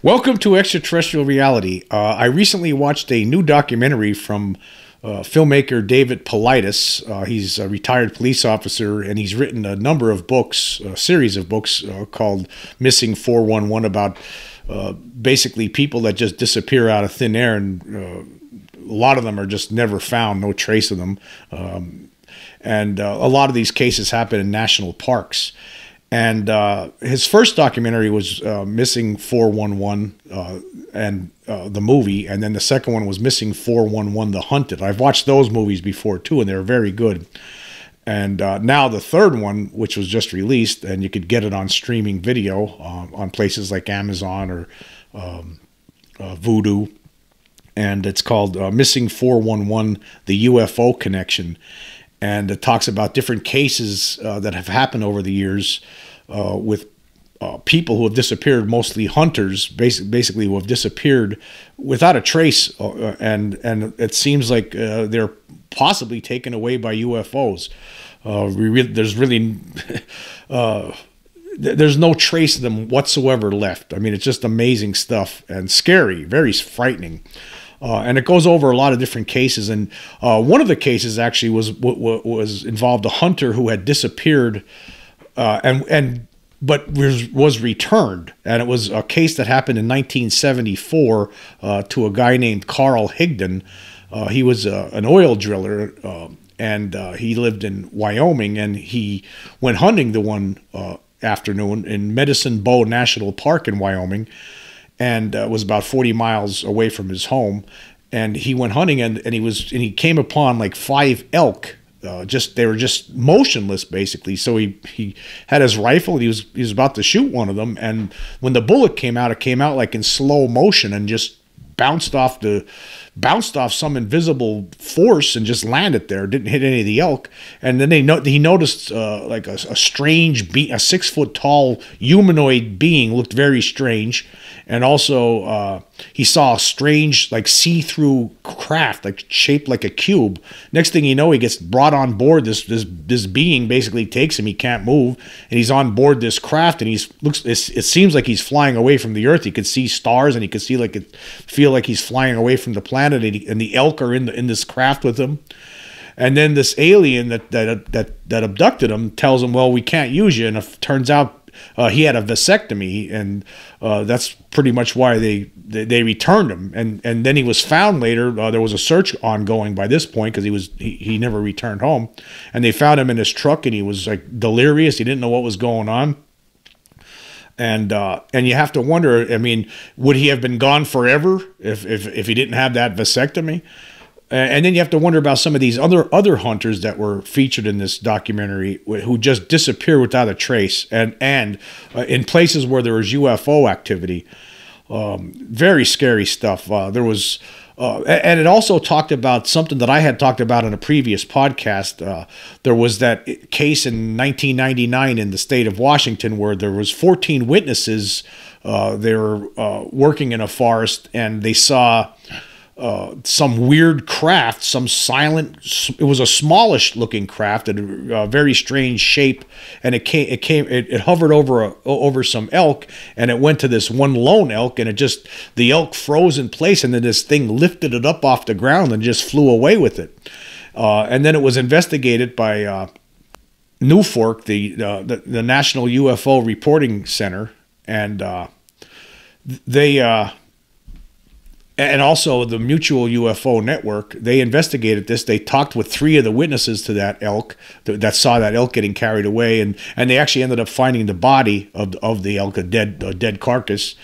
Welcome to Extraterrestrial Reality. Uh, I recently watched a new documentary from uh, filmmaker David Paulides. Uh, he's a retired police officer and he's written a number of books, a series of books uh, called Missing 411 about uh, basically people that just disappear out of thin air and uh, a lot of them are just never found, no trace of them. Um, and a lot of these cases happen in national parks. And uh, his first documentary was uh, Missing 411 uh, and uh, the movie. And then the second one was Missing 411 The Hunted. I've watched those movies before too, and they're very good. And uh, now the third one, which was just released, and you could get it on streaming video uh, on places like Amazon or um, Vudu. And it's called Missing 411 The UFO Connection and it talks about different cases uh, that have happened over the years uh, with uh, people who have disappeared, mostly hunters, basically, basically who have disappeared without a trace, uh, and and it seems like uh, they're possibly taken away by UFOs. Uh, re- there's really there's no trace of them whatsoever left. I mean, it's just amazing stuff and scary, very frightening. Uh, and it goes over a lot of different cases. And uh, one of the cases actually was was involved a hunter who had disappeared, uh, and and but was, was returned. And it was a case that happened in 1974 uh, to a guy named Carl Higdon. Uh, he was uh, an oil driller. and he lived in Wyoming, and he went hunting the one afternoon in Medicine Bow National Park in Wyoming and uh, was about 40 miles away from his home. And he went hunting and, and he was and he came upon like five elk. Uh, just they were just motionless basically. So he he had his rifle and he was he was about to shoot one of them. And when the bullet came out, it came out like in slow motion and just bounced off the bounced off some invisible force and just landed there. Didn't hit any of the elk. And then they no- he noticed uh, like a, a strange be- a six foot tall humanoid being looked very strange. And also uh, he saw a strange like see-through craft like shaped like a cube. Next thing you know he gets brought on board. This this this being basically takes him. He can't move. And he's on board this craft and he's looks it seems like he's flying away from the earth. He could see stars and he could see like it feel like he's flying away from the planet and, he, and the elk are in the, in this craft with him and then this alien that that that that abducted him tells him, "Well, we can't use you." And it turns out uh, he had a vasectomy, and uh, that's pretty much why they, they, they returned him. And and then he was found later. Uh, there was a search ongoing by this point because he was he, he never returned home, and they found him in his truck, and he was like delirious. He didn't know what was going on. And uh, and you have to wonder. I mean, would he have been gone forever if if, if he didn't have that vasectomy? and then you have to wonder about some of these other other hunters that were featured in this documentary who just disappear without a trace, and and uh, in places where there was UFO activity. Um, very scary stuff. Uh, there was. Uh, and it also talked about something that I had talked about in a previous podcast. Uh, there was that case in 1999 in the state of Washington where there was 14 witnesses. Uh, they were uh, working in a forest and they saw uh, some weird craft, some silent. It was a smallish looking craft, a very strange shape, and it came. It came. It, it hovered over a, over some elk, and it went to this one lone elk, and it just the elk froze in place, and then this thing lifted it up off the ground and just flew away with it. Uh, and then it was investigated by uh, NUFORC, the, the the National UFO Reporting Center, and uh, they uh, and also the Mutual UFO Network, they investigated this. They talked with three of the witnesses to that elk that saw that elk getting carried away, and and they actually ended up finding the body of of the elk, a dead a dead carcass,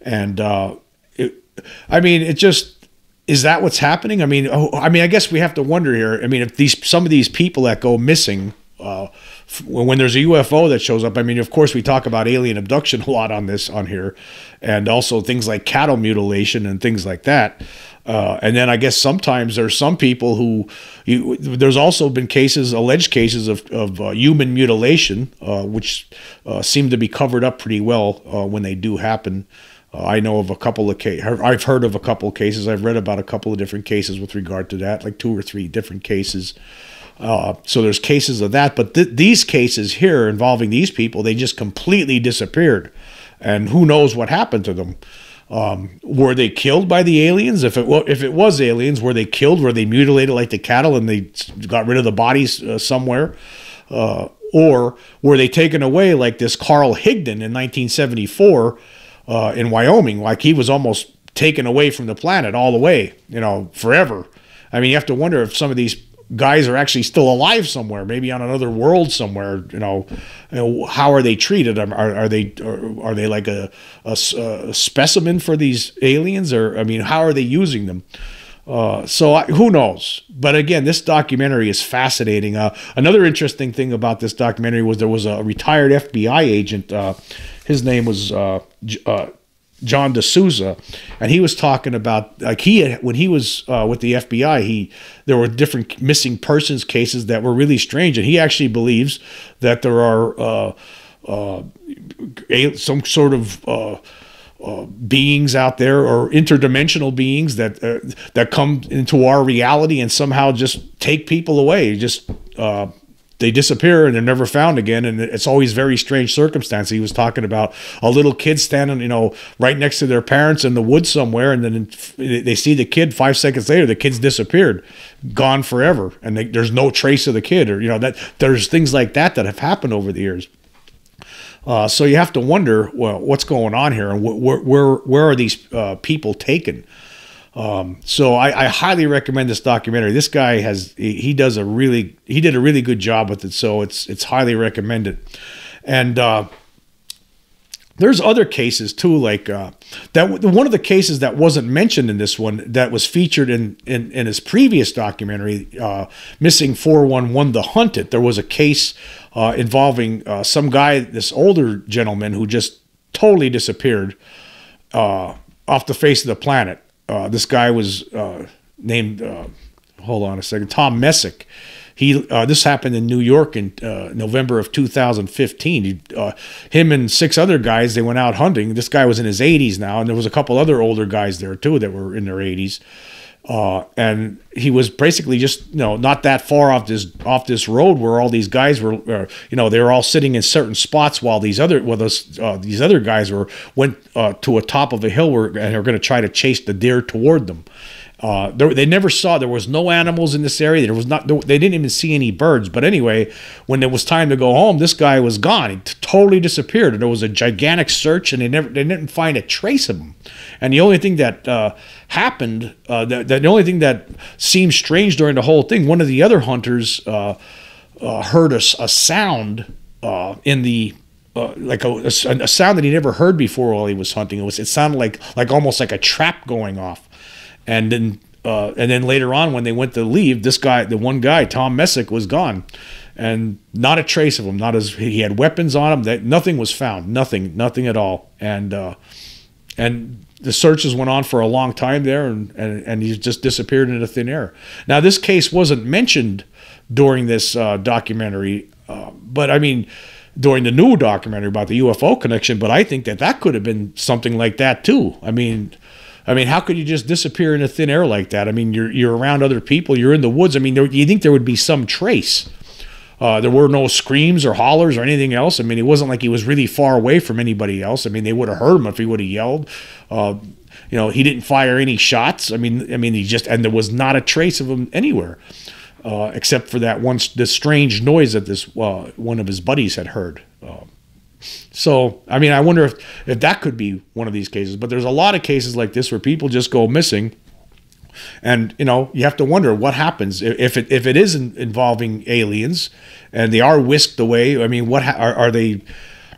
and uh, it, I mean, it just is that what's happening? I mean, oh, I mean, I guess we have to wonder here. I mean, if these some of these people that go missing. Uh, when there's a UFO that shows up, I mean, of course, we talk about alien abduction a lot on this on here, and also things like cattle mutilation and things like that. Uh, and then I guess sometimes there's some people who you, there's also been cases, alleged cases of, of uh, human mutilation, uh, which uh, seem to be covered up pretty well uh, when they do happen. Uh, I know of a couple of cases. I've heard of a couple of cases. I've read about a couple of different cases with regard to that, like two or three different cases. Uh, so there's cases of that, but th- these cases here involving these people, they just completely disappeared, and who knows what happened to them. Um, were they killed by the aliens? If it wa- if it was aliens, were they killed? Were they mutilated like the cattle and they got rid of the bodies uh, somewhere? Uh, or were they taken away like this Carl Higdon in 1974 uh, in Wyoming? Like he was almost taken away from the planet all the way, you know, forever. I mean, you have to wonder if some of these guys are actually still alive somewhere, maybe on another world somewhere. You know, you know how are they treated? Are, are they are, are they like a, a, a, specimen for these aliens, or I mean, how are they using them? Uh, so I, who knows? But again, this documentary is fascinating. Uh, another interesting thing about this documentary was there was a retired FBI agent. Uh, his name was uh, uh, John DeSouza, and he was talking about like he had, when he was uh, with the FBI, he there were different missing persons cases that were really strange, and he actually believes that there are uh, uh, some sort of uh, uh, beings out there or interdimensional beings that uh, that come into our reality and somehow just take people away, just they disappear and they're never found again. And it's always very strange circumstance. He was talking about a little kid standing you know right next to their parents in the woods somewhere. And then they see the kid five seconds later the kid's disappeared gone forever. And they, there's no trace of the kid or you know that there's things like that that have happened over the years. Uh, so you have to wonder well what's going on here and wh- where where where are these uh, people taken um, so I, I, highly recommend this documentary. This guy has he, he, does a really he did a really good job with it. So it's it's highly recommended. And uh, there's other cases too, like uh, that. One of the cases that wasn't mentioned in this one that was featured in in, in his previous documentary, uh, "Missing 411: The Hunted." There was a case uh, involving uh, some guy, this older gentleman, who just totally disappeared uh, off the face of the planet uh, this guy was uh, named. Uh, hold on a second. Tom Messick. He uh, this happened in New York in uh, November of 2015. He, him and six other guys they went out hunting. This guy was in his 80s now, and there was a couple other older guys there too that were in their 80s. Uh, and he was basically just you know not that far off this off this road where all these guys were uh, you know they were all sitting in certain spots while these other well those uh, these other guys were went uh, to a top of a hill where and are going to try to chase the deer toward them uh, there, they never saw there was no animals in this area. There was not. They didn't even see any birds. But anyway, when it was time to go home, this guy was gone. He totally disappeared. And There was a gigantic search, and they never they didn't find a trace of him. And the only thing that uh, happened, uh, the, the only thing that seemed strange during the whole thing, one of the other hunters uh, uh, heard a, a sound uh, in the uh, like a, a, a, sound that he never heard before while he was hunting. It was it sounded like like almost like a trap going off and then uh, and then later on when they went to leave, this guy, the one guy, Tom Messick, was gone, and not a trace of him. Not as he had weapons on him. That nothing was found. Nothing. Nothing at all. And uh, and the searches went on for a long time there, and, and and he just disappeared into thin air. Now this case wasn't mentioned during this uh, documentary, uh, but I mean during the new documentary about the UFO connection. But I think that that could have been something like that too. I mean I mean, how could you just disappear in into thin air like that? I mean, you're you're around other people, you're in the woods. I mean, there, you think there would be some trace? Uh, there were no screams or hollers or anything else. I mean, it wasn't like he was really far away from anybody else. I mean, they would have heard him if he would have yelled. Uh, you know, he didn't fire any shots. I mean, I mean, he just and there was not a trace of him anywhere, uh, except for that one, the strange noise that this uh, one of his buddies had heard. Uh, so, I mean, I wonder if, if that could be one of these cases. But there's a lot of cases like this where people just go missing. And, you know, you have to wonder what happens if it, if it is involving aliens and they are whisked away. I mean, what are, are they?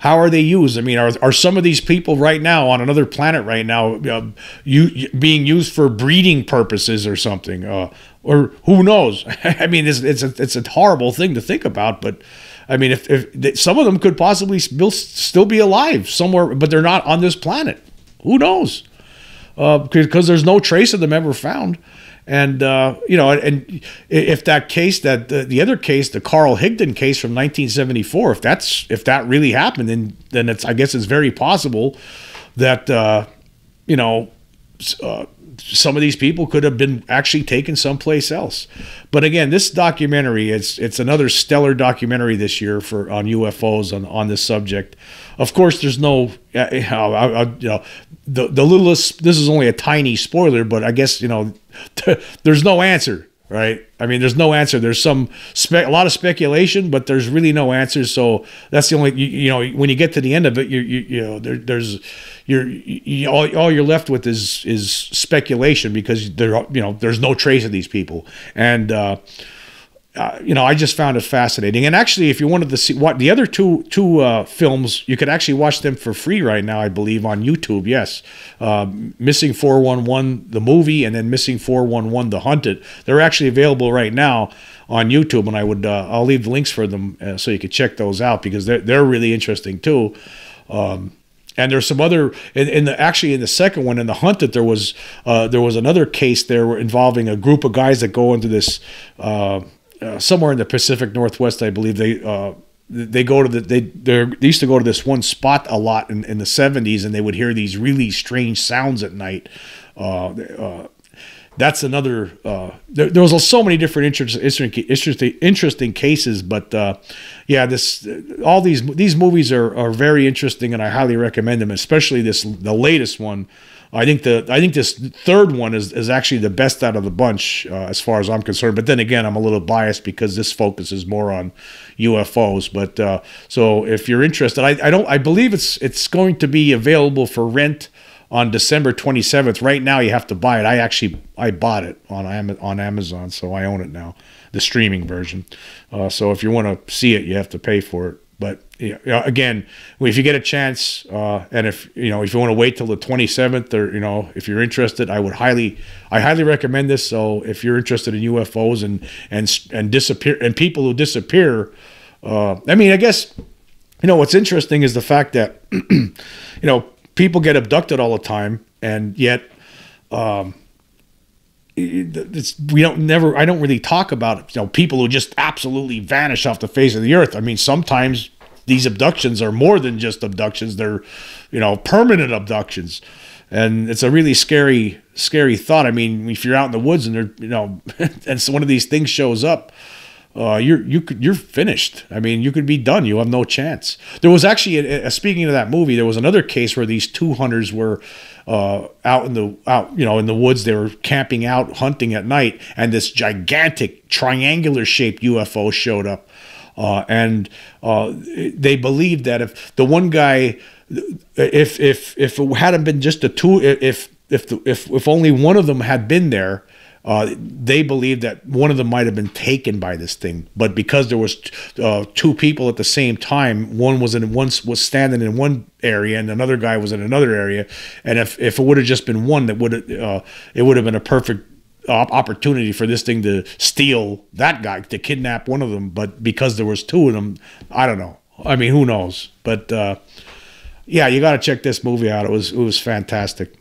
How are they used? I mean, are, are some of these people right now on another planet right now uh, you, being used for breeding purposes or something? Uh, or who knows? I mean, it's, it's, a, it's a horrible thing to think about, but I mean, if, if some of them could possibly still be alive somewhere, but they're not on this planet. Who knows? Uh, because there's no trace of them ever found. And uh, you know, and if that case, that the, the, other case, the Carl Higdon case from 1974, if that's if that really happened, then then it's I guess it's very possible that uh, you know uh, some of these people could have been actually taken someplace else. But again, this documentary it's it's another stellar documentary this year for on UFOs on on this subject. Of course, there's no uh, you know, I, I, you know the the littlest. This is only a tiny spoiler, but I guess you know there's no answer right? I mean, there's no answer. There's some spe- a lot of speculation, but there's really no answers. So that's the only you, you know when you get to the end of it, you you, you know there, there's you're you, all, all you're left with is is speculation because there you know there's no trace of these people and. Uh, uh, you know, I just found it fascinating. And actually, if you wanted to see what the other two two uh, films, you could actually watch them for free right now, I believe, on YouTube. Yes, uh, Missing Four One One, the movie, and then Missing Four One One, The Hunted. They're actually available right now on YouTube, and I would uh, I'll leave the links for them uh, so you could check those out because they're they're really interesting too. Um, and there's some other in, in, the actually in the second one in the hunted there was uh, there was another case there were involving a group of guys that go into this uh, uh, somewhere in the Pacific Northwest, I believe they uh, they go to the they they used to go to this one spot a lot in, in the 70s, and they would hear these really strange sounds at night. Uh, uh that's another. Uh, there, there, was so many different interesting, interesting, interesting cases, but yeah, this all these these movies are, are very interesting, and I highly recommend them, especially this the latest one I think the I think this third one is, is actually the best out of the bunch uh, as far as I'm concerned. But then again, I'm a little biased because this focuses more on UFOs. But uh, so if you're interested, I, I don't I believe it's it's going to be available for rent on December 27th. Right now, you have to buy it. I actually I bought it on on Amazon, so I own it now, the streaming version. Uh, so if you want to see it, you have to pay for it. But you know, again, if you get a chance, uh, and if you know if you want to wait till the 27th, or you know if you're interested, I would highly, I highly recommend this. So if you're interested in UFOs and and and disappear and people who disappear, uh, I mean, I guess you know what's interesting is the fact that you know people get abducted all the time, and yet. Um, it's we don't never I don't really talk about you know people who just absolutely vanish off the face of the earth. I mean, sometimes these abductions are more than just abductions; they're you know permanent abductions, and it's a really scary scary thought. I mean, if you're out in the woods and there you know and so one of these things shows up. Uh, you're you could you're finished. I mean, you could be done. You have no chance. There was actually, a, a, speaking of that movie, there was another case where these two hunters were uh, out in the out you know in the woods. They were camping out hunting at night, and this gigantic triangular shaped UFO showed up. Uh, and uh, they believed that if the one guy, if if if it hadn't been just the two, if if the, if if only one of them had been there, uh, they believed that one of them might have been taken by this thing, but because there was uh, two people at the same time, one was in one was standing in one area and another guy was in another area, and if, if it would have just been one, that would uh, it would have been a perfect opportunity for this thing to steal that guy to kidnap one of them, but because there was two of them, I don't know. I mean, who knows? But uh, yeah, you got to check this movie out. It was it was fantastic.